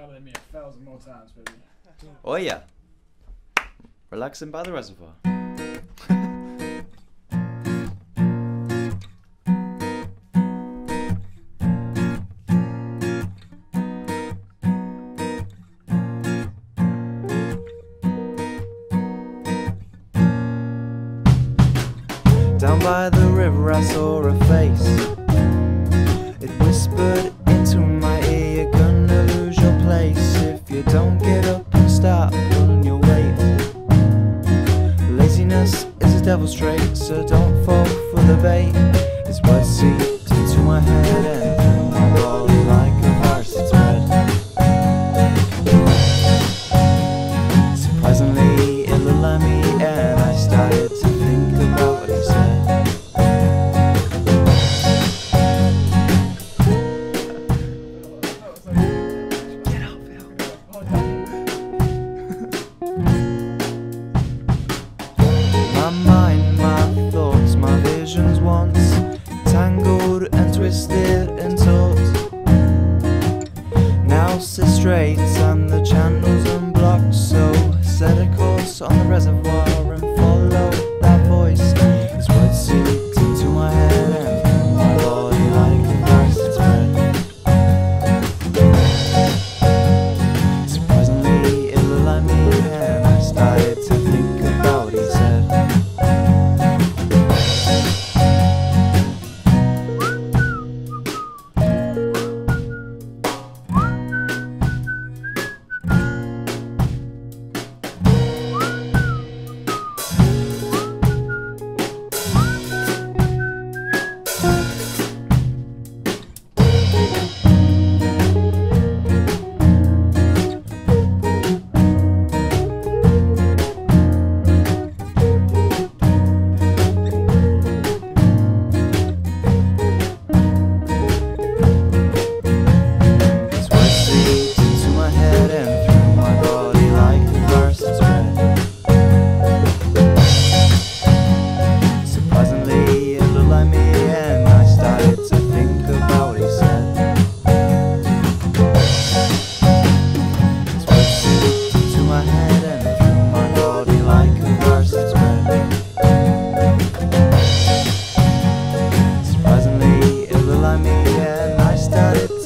shallow than me a thousand more times, baby. Oh yeah. Relaxing by the reservoir. Down by the river, I saw a face. It whispered don't get up and start pulling your weight. Laziness is a devil's trait, so don't fall for the bait. It's what seeped into my head and through my body like a varsity thread. Surprisingly, it looked like me, and once tangled and twisted and taut. Now sit straight and the channels unblocked. So set a course on the reservoir and I started